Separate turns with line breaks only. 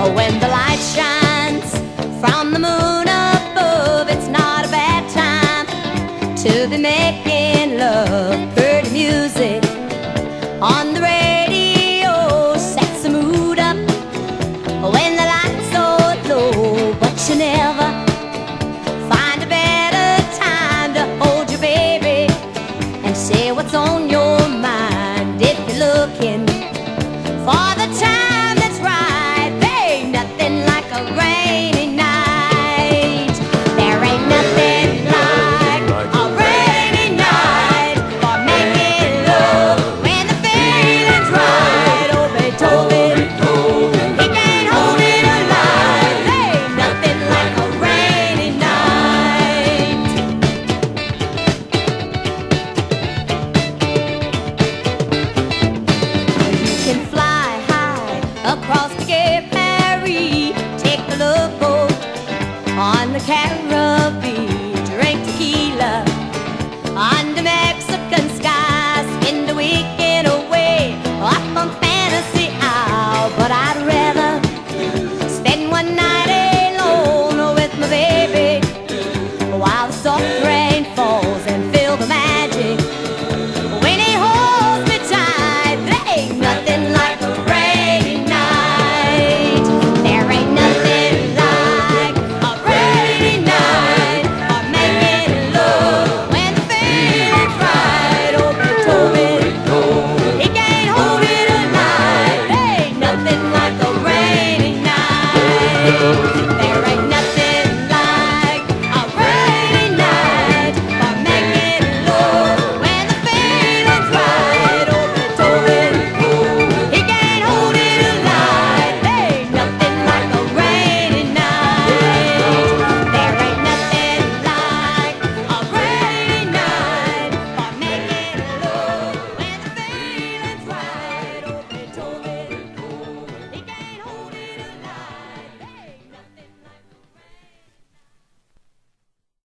Oh, when the light shines from the moon above, it's not a bad time to be making. across the gay ferry. Take the love boat on the Caribbean. Drink tequila under Mexican skies. Spend the weekend away up on Fantasy Isle. But I'd rather spend one night alone with my baby while the soft